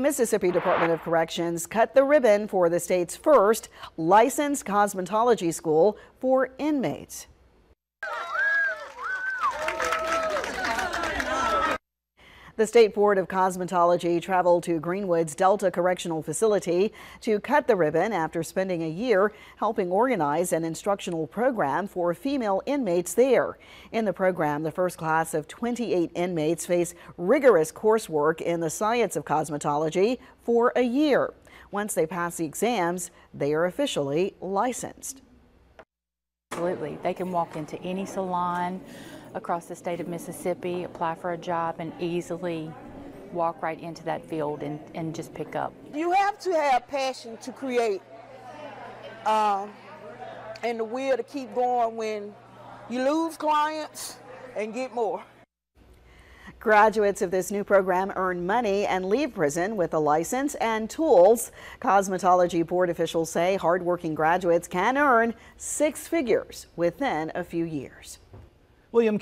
Mississippi Department of Corrections cut the ribbon for the state's first licensed cosmetology school for inmates. The State Board of Cosmetology traveled to Greenwood's Delta Correctional Facility to cut the ribbon after spending a year helping organize an instructional program for female inmates there. In the program, the first class of 28 inmates face rigorous coursework in the science of cosmetology for a year. Once they pass the exams, they are officially licensed. Absolutely. They can walk into any salon across the state of Mississippi, apply for a job, and easily walk right into that field and, and just pick up. You have to have passion to create um, and the will to keep going when you lose clients and get more. Graduates of this new program earn money and leave prison with a license and tools. Cosmetology board officials say hardworking graduates can earn six figures within a few years. William